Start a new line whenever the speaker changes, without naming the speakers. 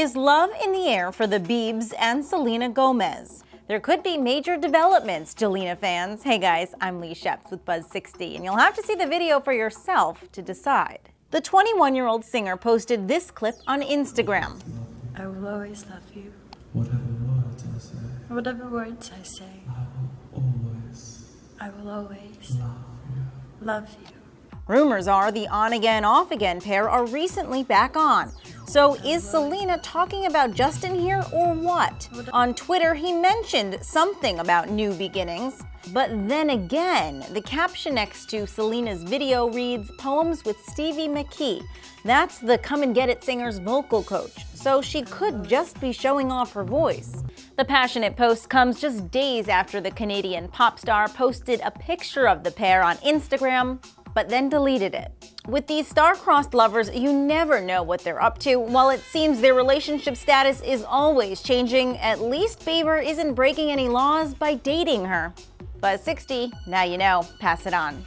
Is love in the air for the Biebs and Selena Gomez? There could be major developments, Jelena fans. Hey guys, I'm Leigh Scheps with Buzz 60, and you'll have to see the video for yourself to decide. The 21 year old singer posted this clip on Instagram.
I will always love you.
Whatever words I say,
Whatever words I say,
I will always
I will always
love you.
love you.
Rumors are the on again, off again pair are recently back on. So is Selena talking about Justin here or what? On Twitter, he mentioned something about new beginnings. But then again, the caption next to Selena's video reads Poems with Stevie Mackey. That's the Come and Get It singer's vocal coach, so she could just be showing off her voice. The passionate post comes just days after the Canadian pop star posted a picture of the pair on Instagram, but then deleted it. With these star-crossed lovers, you never know what they're up to. While it seems their relationship status is always changing, at least Bieber isn't breaking any laws by dating her. Buzz 60, now you know, pass it on.